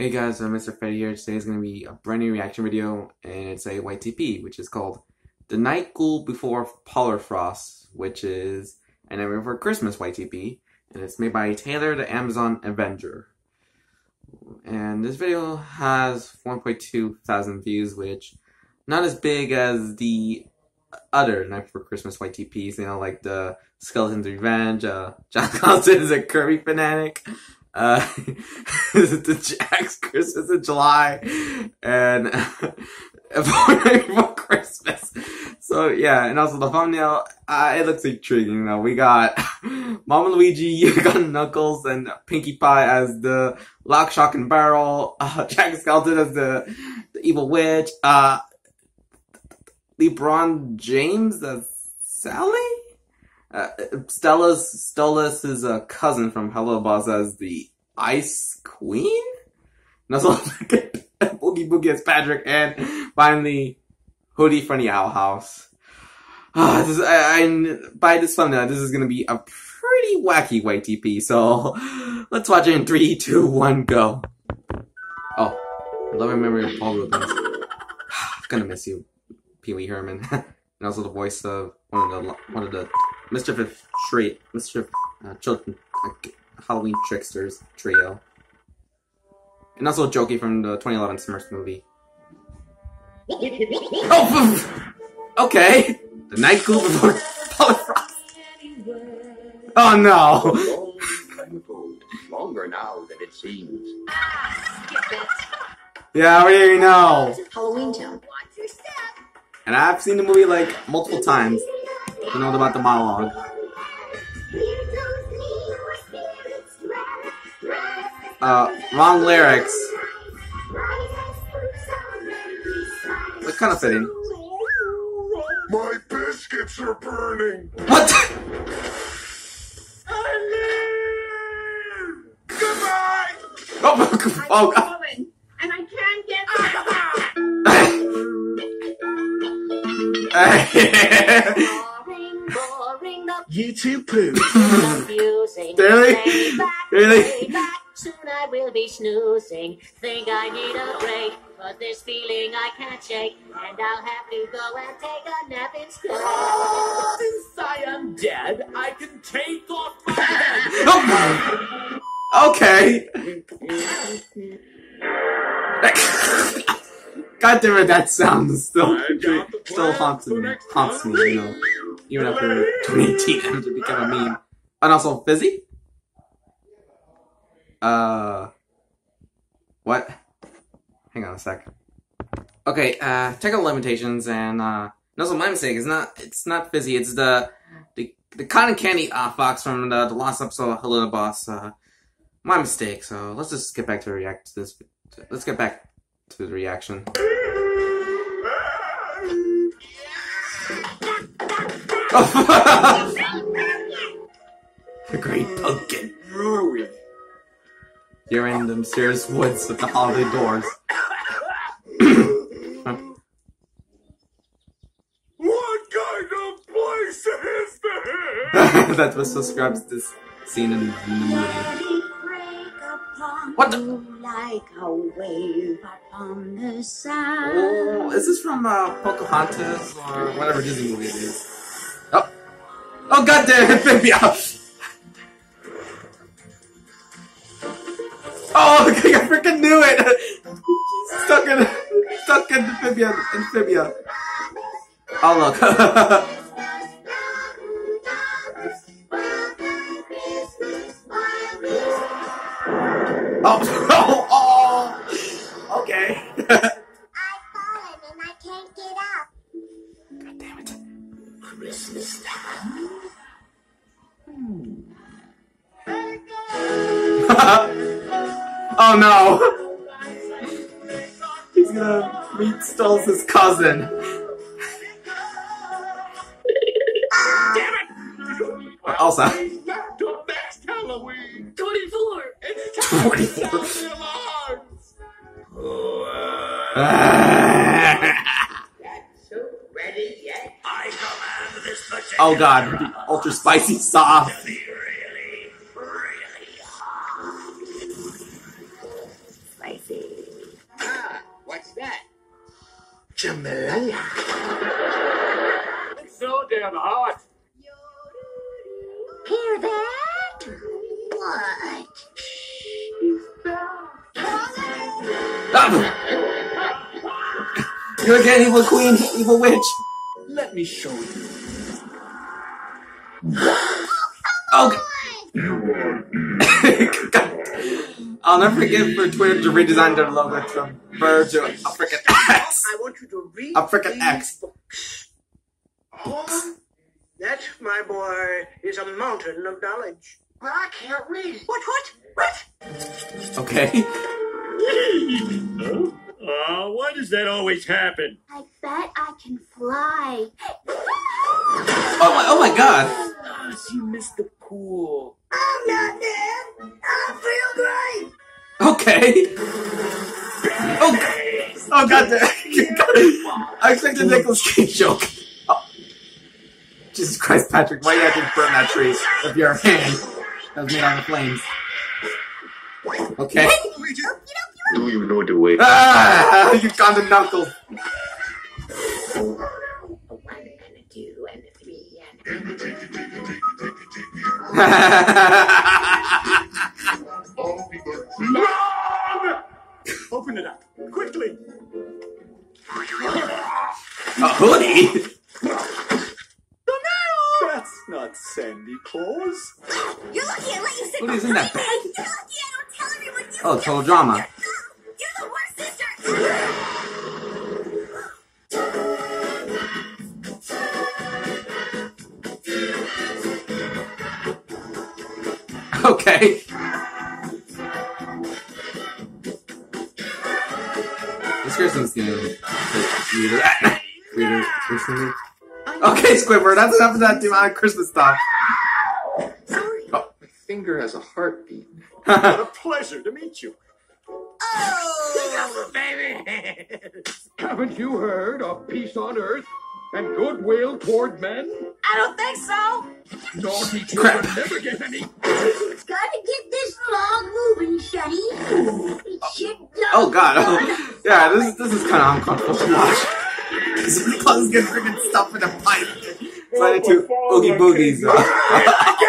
Hey guys, I'm Mr. Feather here. Today is going to be a brand new reaction video, and it's a YTP, which is called The Night Ghoul Before Polar Frost, which is an Nightmare Before Christmas YTP, and it's made by Taylor the Amazon Avenger. And this video has 1.2 thousand views, which not as big as the other Night Before Christmas YTPs, you know, like the Skeleton's Revenge, uh, John Carlton is a Kirby fanatic, uh, the Jack's Christmas in July, and before Christmas. So yeah, and also the thumbnail, uh, it looks intriguing though. We got Mama Luigi, you got Knuckles and Pinkie Pie as the Lock, Shock, and Barrel, uh, Jack Skeleton as the, the Evil Witch, uh, LeBron James as Sally? Uh, Stella's Stella's his uh, cousin from Helluva Boss as the Ice Queen. And also Oogie Boogie as Patrick, and finally Hooty from the Owl House. Uh, this, I, I, by this thumbnail, this is gonna be a pretty wacky YTP. So let's watch it in three, two, one, go. Oh, loving memory of Paul Reubens. I'm gonna miss you, Pee Wee Herman, and also the voice of one of the one of the mischievous trait mischief uh, children uh, Halloween tricksters trio, and also Jokey from the 2011 Smurfs movie. Oh, okay. The night ghoul before Frost. Oh no. Longer now than it seems. Yeah, we already know. Halloween Town. And I've seen the movie like multiple times. You know about the monologue. Uh, wrong lyrics. But kind of fitting. My biscuits are burning. What? Goodbye. oh, oh God. boring, the You too, poo. confusing. Really? Way back, Really? way back. Soon I will be snoozing. Think I need a break, but this feeling I can't shake, and I'll have to go and take a nap instead. Since I am dead, I can take off my head. Oh okay. God damn it, that sound is still I got still haunts me, haunts me, you know. Even after Ready? 2018 after become a meme. And also Fizzy? Uh what? Hang on a sec. Okay, uh technical limitations and uh no so my mistake, it's not it's not Fizzy, it's the the the cotton candy uh fox from the, the last episode of Helluva Boss, uh my mistake, so let's just get back to react to this let's get back to the reaction. The great pumpkin. Ruin. You're in the mysterious woods with the holiday doors. What kind of place is this? that was describes this scene in the movie. What the- Like a wave upon the sand. Oh, is this from uh, Pocahontas or whatever Disney movie it is? Oh, goddamn, Amphibia! Oh, okay, I freaking knew it! Stuck in, stuck in Amphibia, Amphibia. Oh look. He's gonna meet Stolz's cousin. Damn it! Also, Not till next Halloween. 24! It's time to 24. sound the. Ready yet? I command this oh god, ultra spicy sauce. You're again, evil queen, evil witch. Let me show you. Okay. I'll never forget for Twitter to redesign their logo to merge a freaking X. I want you to read A these X. that, my boy, is a mountain of knowledge. But I can't read. What, what, what? Okay. Oh, why does that always happen? I bet I can fly. Oh my, oh my god. Ah, she missed the pool. I'm not dead. I feel great. Okay. Oh, g- oh god. damn. I expected a Nicolas Cage joke. Oh. Jesus Christ, Patrick, why you have to burn that tree with your hand that was made out of flames? Okay. Do you know the way? Ah, you got the knuckle. A one two and three and Open it up. Quickly. a hoodie? That's not Sandy Claus. You're lucky I let you sit What is in that bag? You're lucky I don't tell everyone you Oh, total drama. Okay. This Christmas game is weirder. weirder. Christmas. Okay, Squidward, that's enough of that demonic Christmas stuff. Oh. My finger has a heartbeat. What a pleasure to meet you. Oh. Baby! Haven't you heard of peace on earth and goodwill toward men? I don't think so. Naughty Crap. children never get any. Gotta get this log moving, Shuddy. Oh god. Oh, yeah, this, this is kind of uncomfortable to watch. Because get freaking stuff in a pipe. Slide to Oogie Boogie's uh,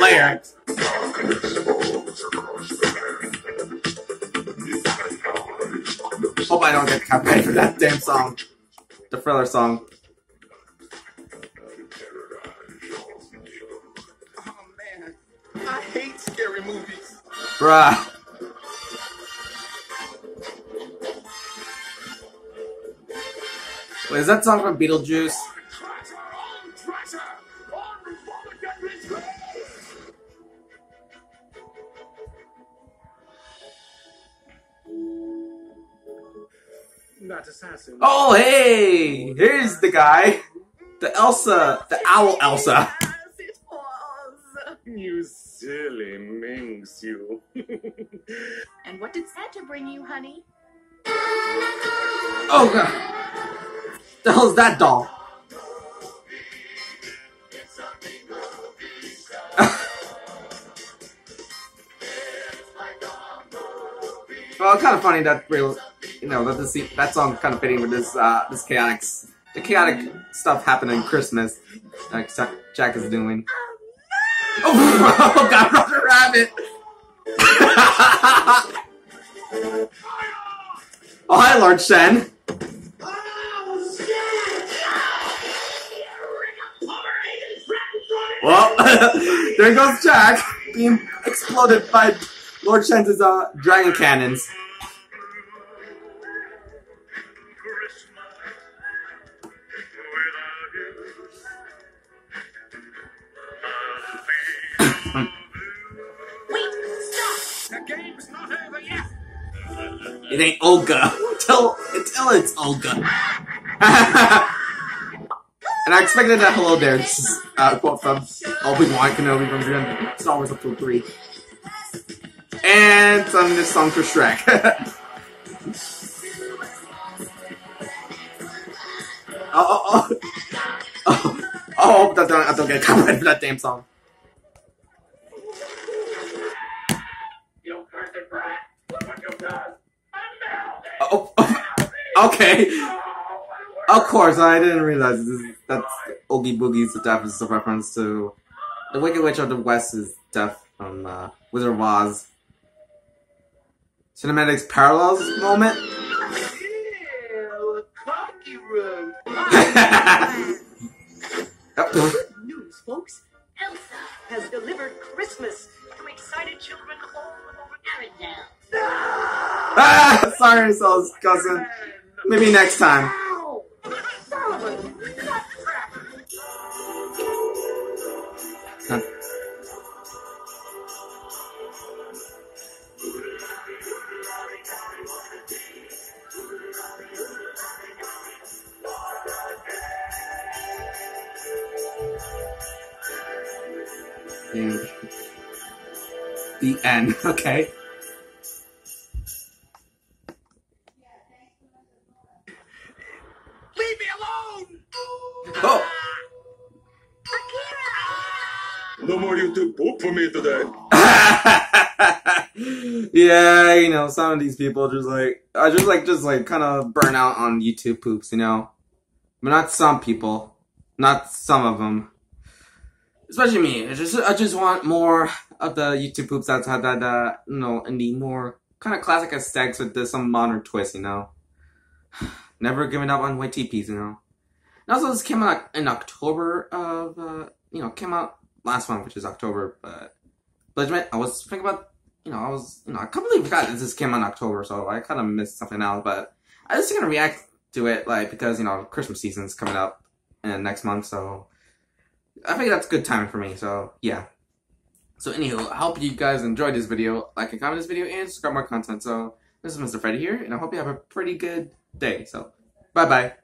lair. Hope I don't get copyrighted for that damn song. The thriller song. Oh man, I hate scary movies. Bruh. Wait, is that song from Beetlejuice? Treasure on treasure on Republican retreat. That assassin. Oh, hey! Here's the guy. The Elsa. The owl Elsa. You silly minx, you. And what did Santa bring you, honey? Oh, god. The hell's that doll? well, kind of funny that real, you know, that this that song kind of fitting with this uh this chaotic, the chaotic stuff happening Christmas, like Jack, Jack is doing. Oh, god, Roger Rabbit! oh, hi, Lord Shen. Well, there goes Jack being exploded by Lord Shen's uh, dragon cannons. The game's not over yet. It ain't Olga. Tell, tell it's Olga. and I expected that hello there. This is uh, a quote from Obi-Wan Kenobi from Star Wars Episode 3. And some this song for Shrek. oh, oh, oh. Oh, oh, I don't, I don't get copyrighted for that damn song. You cursed brat. Look what you've done. Oh, oh, okay. Of course, I didn't realize this, that's Oogie Boogie's death is a reference to the Wicked Witch of the West's death from uh, Wizard of Oz. Cinematics parallels moment. Yeah, cocky room. News, folks. Elsa has delivered Christmas to excited children all over Arendelle. ah, sorry, Saul's cousin. Maybe next time. The end. Okay. Oh. No more YouTube poop for me today. yeah, you know, some of these people just like I just like just like kind of burn out on YouTube poops, you know. But not some people, not some of them. Especially me. I just I just want more of the YouTube poops that's had that you know in the more kind of classic aesthetics with the, some modern twist, you know. Never giving up on teepees, you know. And also, this came out in October of uh, you know came out last month, which is October, but. Admit, I was thinking about, you know, I was, you know, I completely forgot that this came out in October, so I kind of missed something else. But I was gonna react to it, like because you know Christmas season's coming up and next month, so I think that's good timing for me. So yeah. So anywho, I hope you guys enjoyed this video. Like and comment this video and subscribe more content. So this is Mr. Feather here, and I hope you have a pretty good day. So bye bye.